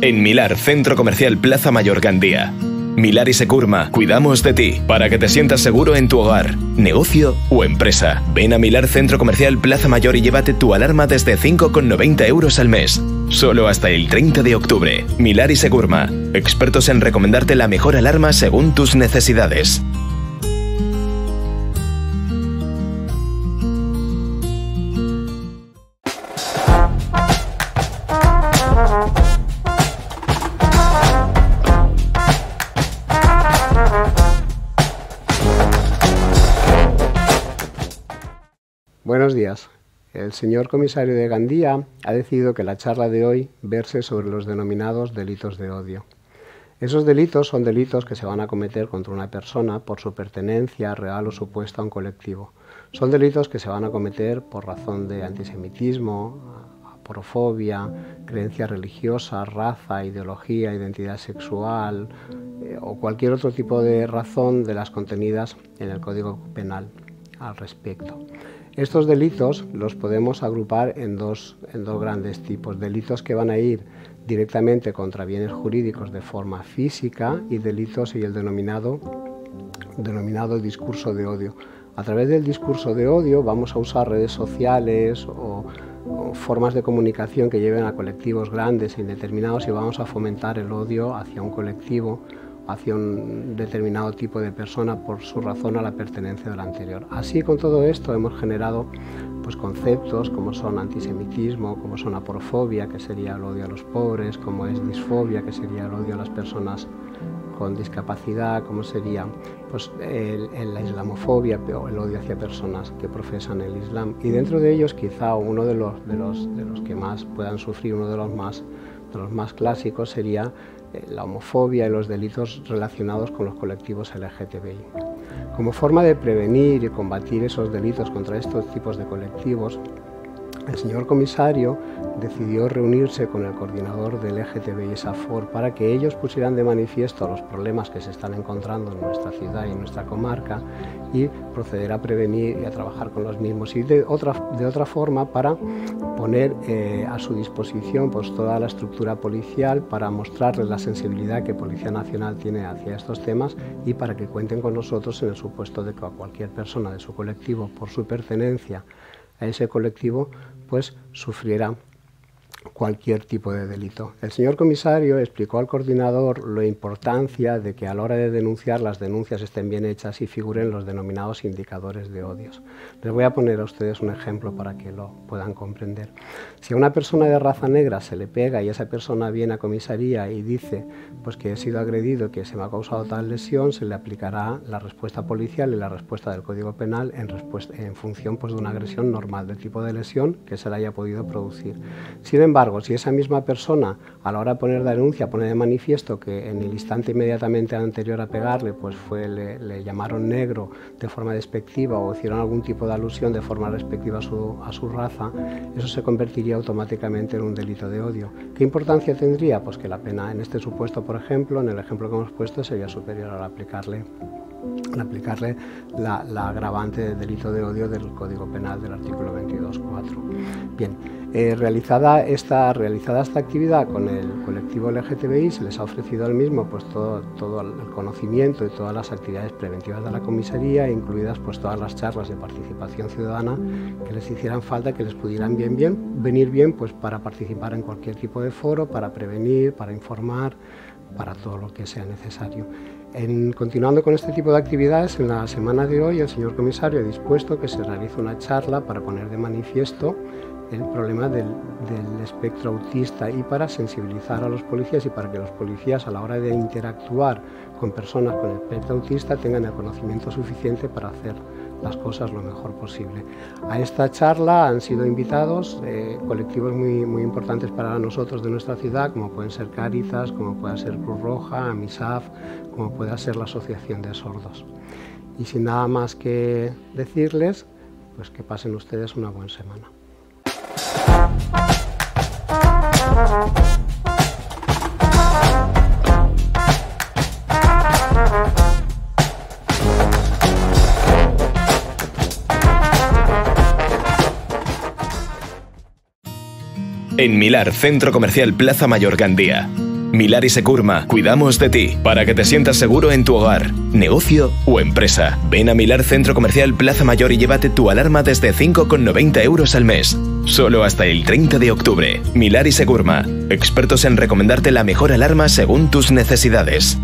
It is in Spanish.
En Milar, Centro Comercial Plaza Mayor Gandía. Milar y Securma, cuidamos de ti para que te sientas seguro en tu hogar, negocio o empresa. Ven a Milar Centro Comercial Plaza Mayor y llévate tu alarma desde 5,90 euros al mes. Solo hasta el 30 de octubre. Milar y Securma, expertos en recomendarte la mejor alarma según tus necesidades. Buenos días. El señor comisario de Gandía ha decidido que la charla de hoy verse sobre los denominados delitos de odio. Esos delitos son delitos que se van a cometer contra una persona por su pertenencia real o supuesta a un colectivo. Son delitos que se van a cometer por razón de antisemitismo, porofobia, creencia religiosa, raza, ideología, identidad sexual eh, o cualquier otro tipo de razón de las contenidas en el Código Penal al respecto. Estos delitos los podemos agrupar en dos, en dos grandes tipos. Delitos que van a ir directamente contra bienes jurídicos de forma física y delitos y el denominado, denominado discurso de odio. A través del discurso de odio vamos a usar redes sociales o, o formas de comunicación que lleven a colectivos grandes e indeterminados y vamos a fomentar el odio hacia un colectivo hacia un determinado tipo de persona por su razón a la pertenencia del anterior. Así con todo esto hemos generado pues, conceptos como son antisemitismo, como son aporofobia, que sería el odio a los pobres, como es disfobia, que sería el odio a las personas con discapacidad, como sería pues, la islamofobia o el odio hacia personas que profesan el Islam. Y dentro de ellos quizá uno de los, de los, de los que más puedan sufrir, uno de los más, los más clásicos sería eh, la homofobia y los delitos relacionados con los colectivos LGTBI. Como forma de prevenir y combatir esos delitos contra estos tipos de colectivos, el señor comisario decidió reunirse con el coordinador del LGTBI SAFOR para que ellos pusieran de manifiesto los problemas que se están encontrando en nuestra ciudad y en nuestra comarca y proceder a prevenir y a trabajar con los mismos y de otra, forma para poner eh, a su disposición pues, toda la estructura policial para mostrarles la sensibilidad que Policía Nacional tiene hacia estos temas y para que cuenten con nosotros en el supuesto de que a cualquier persona de su colectivo por su pertenencia a ese colectivo pues sufriera cualquier tipo de delito. El señor comisario explicó al coordinador la importancia de que a la hora de denunciar las denuncias estén bien hechas y figuren los denominados indicadores de odios. Les voy a poner a ustedes un ejemplo para que lo puedan comprender. Si a una persona de raza negra se le pega y esa persona viene a comisaría y dice pues que he sido agredido, que se me ha causado tal lesión, se le aplicará la respuesta policial y la respuesta del Código Penal en, en función pues, de una agresión normal, del tipo de lesión que se le haya podido producir. Sin embargo, si esa misma persona a la hora de poner la denuncia pone de manifiesto que en el instante inmediatamente anterior a pegarle pues fue, le, llamaron negro de forma despectiva o hicieron algún tipo de alusión de forma respectiva a su, a su raza, eso se convertiría automáticamente en un delito de odio. ¿Qué importancia tendría? Pues que la pena en este supuesto, por ejemplo, en el ejemplo que hemos puesto, sería superior al aplicarle al aplicarle la, agravante del delito de odio del Código Penal del artículo 22.4. Bien, eh, realizada, esta, realizada esta actividad con el colectivo LGTBI, se les ha ofrecido al mismo pues, todo, todo el conocimiento y todas las actividades preventivas de la comisaría, incluidas pues, todas las charlas de participación ciudadana que les hicieran falta, que les pudieran bien, bien, venir bien pues, para participar en cualquier tipo de foro, para prevenir, para informar, para todo lo que sea necesario. Continuando con este tipo de actividades, en la semana de hoy el señor comisario ha dispuesto que se realice una charla para poner de manifiesto el problema del, espectro autista y para sensibilizar a los policías y para que los policías a la hora de interactuar con personas con el espectro autista tengan el conocimiento suficiente para hacer las cosas lo mejor posible. A esta charla han sido invitados eh, colectivos muy, muy importantes para nosotros de nuestra ciudad, como pueden ser Cáritas, como pueda ser Cruz Roja, Amisaf, como pueda ser la Asociación de Sordos. Y sin nada más que decirles, pues que pasen ustedes una buena semana. En Milar, Centro Comercial Plaza Mayor Gandía. Milar y Securma, cuidamos de ti para que te sientas seguro en tu hogar, negocio o empresa. Ven a Milar Centro Comercial Plaza Mayor y llévate tu alarma desde 5,90 euros al mes. Solo hasta el 30 de octubre. Milar y Securma, expertos en recomendarte la mejor alarma según tus necesidades.